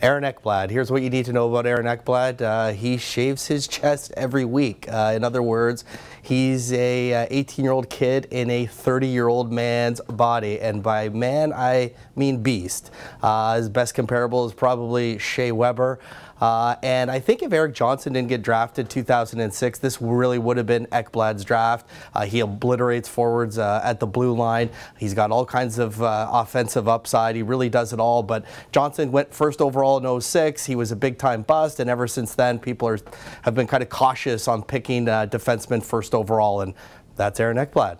Aaron Ekblad. Here's what you need to know about Aaron Ekblad. Uh, he shaves his chest every week. Uh, in other words, he's a 18-year-old uh, kid in a 30-year-old man's body, and by man I mean beast. Uh, his best comparable is probably Shea Weber. Uh, and I think if Erik Johnson didn't get drafted 2006, this really would have been Ekblad's draft. Uh, he obliterates forwards at the blue line. He's got all kinds of offensive upside. He really does it all. But Johnson went first overall in 06. He was a big time bust. And ever since then, people are, have been kind of cautious on picking uh, defensemen first overall. And that's Aaron Ekblad.